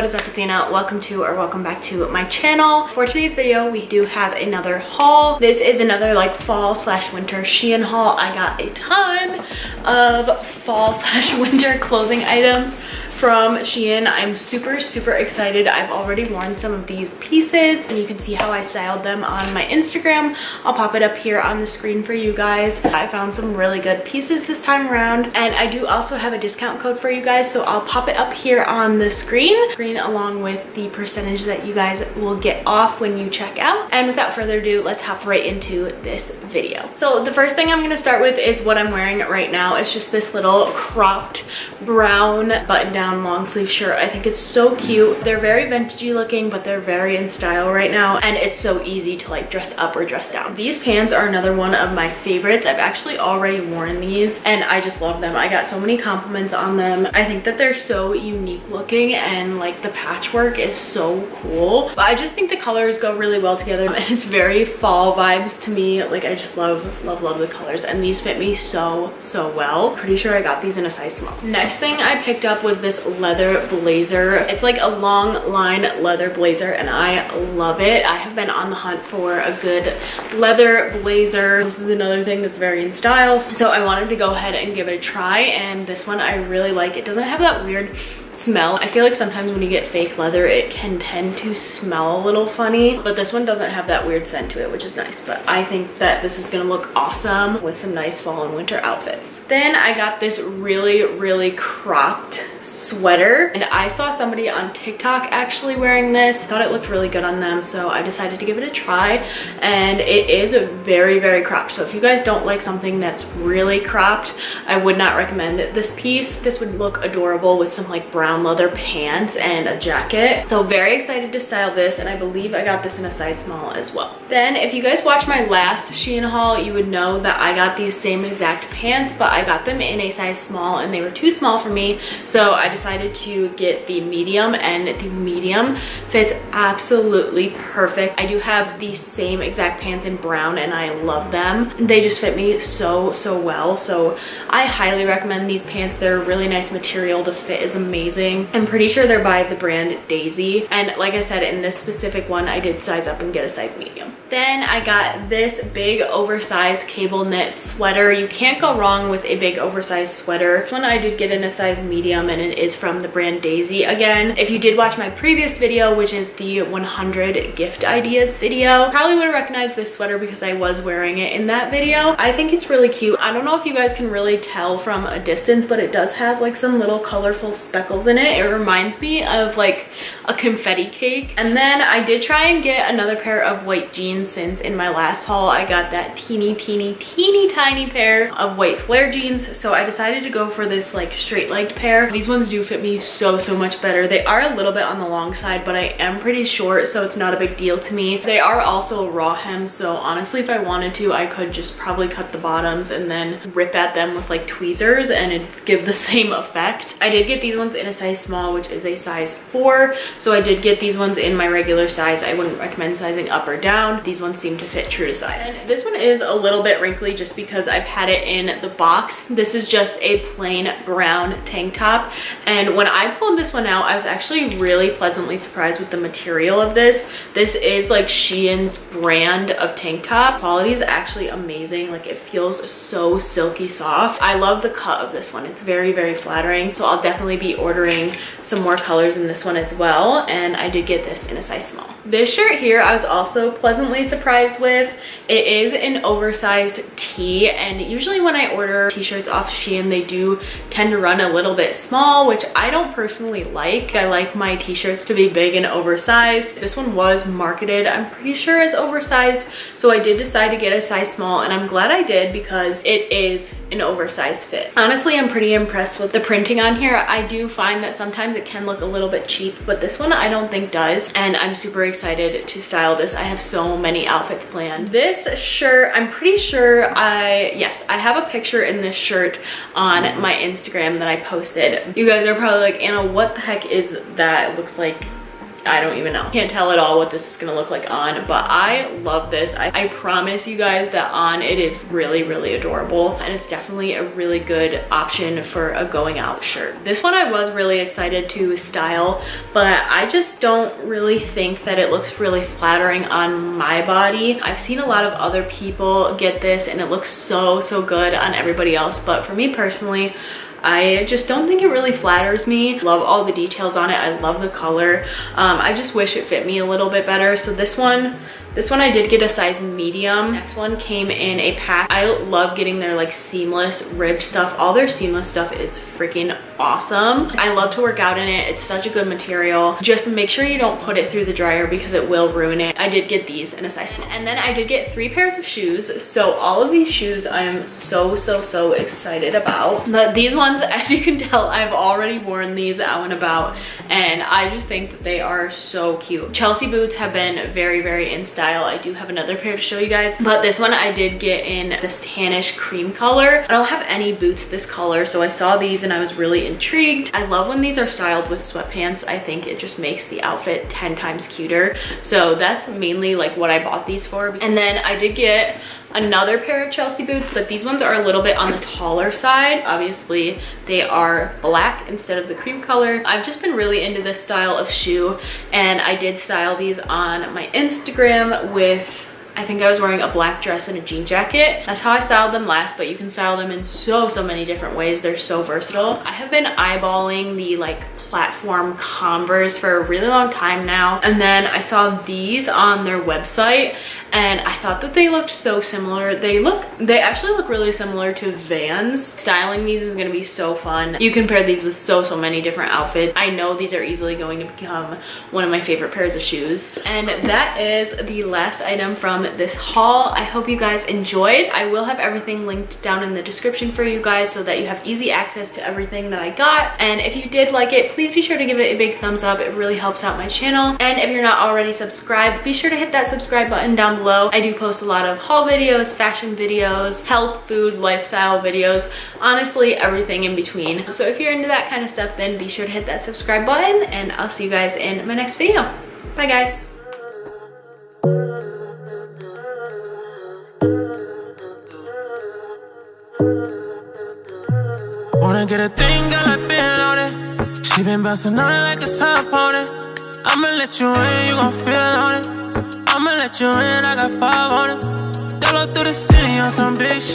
what is up Anna welcome to or welcome back to my channel. For today's video we do have another haul. This is another like fall slash winter Shein haul. I got a ton of fall slash winter clothing items from Shein. I'm super, super excited. I've already worn some of these pieces and you can see how I styled them on my Instagram. I'll pop it up here on the screen for you guys. I found some really good pieces this time around and I do also have a discount code for you guys so I'll pop it up here on the screen, screen along with the percentage that you guys will get off when you check out. And without further ado, let's hop right into this video. So the first thing I'm gonna start with is what I'm wearing right now. It's just this little cropped brown button down long sleeve shirt. I think it's so cute. They're very vintagey looking, but they're very in style right now. And it's so easy to like dress up or dress down. These pants are another one of my favorites. I've actually already worn these and I just love them. I got so many compliments on them. I think that they're so unique looking and like the patchwork is so cool. But I just think the colors go really well together. And It's very fall vibes to me. Like I just love, love, love the colors. And these fit me so, so well. Pretty sure I got these in a size small. Next thing I picked up was this leather blazer. It's like a long line leather blazer and I love it. I have been on the hunt for a good leather blazer. This is another thing that's very in style. So I wanted to go ahead and give it a try and this one I really like. It doesn't have that weird smell. I feel like sometimes when you get fake leather, it can tend to smell a little funny, but this one doesn't have that weird scent to it, which is nice. But I think that this is gonna look awesome with some nice fall and winter outfits. Then I got this really, really cropped sweater and I saw somebody on TikTok actually wearing this. Thought it looked really good on them, so I decided to give it a try and it is a very, very cropped. So if you guys don't like something that's really cropped, I would not recommend this piece. This would look adorable with some like brown leather pants and a jacket. So very excited to style this and I believe I got this in a size small as well. Then if you guys watched my last Shein haul, you would know that I got these same exact pants, but I got them in a size small and they were too small for me. So I decided to get the medium and the medium fits absolutely perfect. I do have the same exact pants in brown and I love them. They just fit me so, so well. So I highly recommend these pants. They're really nice material. The fit is amazing amazing. I'm pretty sure they're by the brand DAZY. And like I said, in this specific one, I did size up and get a size medium. Then I got this big oversized cable knit sweater. You can't go wrong with a big oversized sweater. This one I did get in a size medium and it is from the brand DAZY again. If you did watch my previous video, which is the 100 gift ideas video, probably would have recognized this sweater because I was wearing it in that video. I think it's really cute. I don't know if you guys can really tell from a distance, but it does have like some little colorful speckles in it. It reminds me of like a confetti cake. And then I did try and get another pair of white jeans since in my last haul I got that teeny, teeny, teeny tiny pair of white flare jeans. So I decided to go for this like straight legged pair. These ones do fit me so, so much better. They are a little bit on the long side, but I am pretty short, so it's not a big deal to me. They are also raw hem, so honestly, if I wanted to, I could just probably cut the bottoms and then rip at them with like tweezers and give the same effect. I did get these ones in a size small, which is a size four. So I did get these ones in my regular size. I wouldn't recommend sizing up or down. These ones seem to fit true to size. And this one is a little bit wrinkly just because I've had it in the box. This is just a plain brown tank top. And when I pulled this one out, I was actually really pleasantly surprised with the material of this. This is like Shein's brand of tank top. Quality is actually amazing. Like it feels so silky soft. I love the cut of this one. It's very, very flattering. So I'll definitely be ordering ordering some more colors in this one as well and I did get this in a size small. This shirt here I was also pleasantly surprised with. It is an oversized tee and usually when I order t-shirts off Shein they do tend to run a little bit small which I don't personally like. I like my t-shirts to be big and oversized. This one was marketed I'm pretty sure as oversized so I did decide to get a size small and I'm glad I did because it is an oversized fit. Honestly I'm pretty impressed with the printing on here. I do find that sometimes it can look a little bit cheap but this one I don't think does and I'm super excited to style this. I have so many outfits planned. This shirt, I'm pretty sure I, yes, I have a picture in this shirt on my Instagram that I posted. You guys are probably like, Anna, what the heck is that? It looks like I don't even know. Can't tell at all what this is gonna look like on, but I love this. I, I promise you guys that on it is really, really adorable. And it's definitely a really good option for a going out shirt. This one I was really excited to style, but I just don't really think that it looks really flattering on my body. I've seen a lot of other people get this and it looks so, so good on everybody else. But for me personally, I just don't think it really flatters me. Love all the details on it. I love the color. Um, I just wish it fit me a little bit better. So this one, this one I did get a size medium. Next one came in a pack. I love getting their like seamless ribbed stuff. All their seamless stuff is freaking awesome. I love to work out in it. It's such a good material. Just make sure you don't put it through the dryer because it will ruin it. I did get these in a size small. And then I did get three pairs of shoes. So all of these shoes I am so, so, so excited about. But these ones, as you can tell, I've already worn these out and about. And I just think that they are so cute. Chelsea boots have been very, very in style. I do have another pair to show you guys. But this one I did get in this tannish cream color. I don't have any boots this color. So I saw these and I was really intrigued. I love when these are styled with sweatpants. I think it just makes the outfit 10 times cuter. So that's mainly like what I bought these for. And then I did get another pair of Chelsea boots, but these ones are a little bit on the taller side. Obviously, they are black instead of the cream color. I've just been really into this style of shoe, and I did style these on my Instagram with I think I was wearing a black dress and a jean jacket. That's how I styled them last, but you can style them in so, so many different ways. They're so versatile. I have been eyeballing the like platform Converse for a really long time now. And then I saw these on their website and I thought that they looked so similar. They look, they actually look really similar to Vans. Styling these is gonna be so fun. You can pair these with so, so many different outfits. I know these are easily going to become one of my favorite pairs of shoes. And that is the last item from this haul. I hope you guys enjoyed. I will have everything linked down in the description for you guys so that you have easy access to everything that I got. And if you did like it, please be sure to give it a big thumbs up. It really helps out my channel. And if you're not already subscribed, be sure to hit that subscribe button down below. I do post a lot of haul videos, fashion videos, health, food, lifestyle videos, honestly everything in between. So if you're into that kind of stuff, then be sure to hit that subscribe button and I'll see you guys in my next video. Bye guys. Wanna get a thing, girl, I been on it. Been bouncing on it like it's her opponent. I'ma let you in, you gon' feel on it. I'ma let you in, I got five on it. Dollar through the city on some big shit.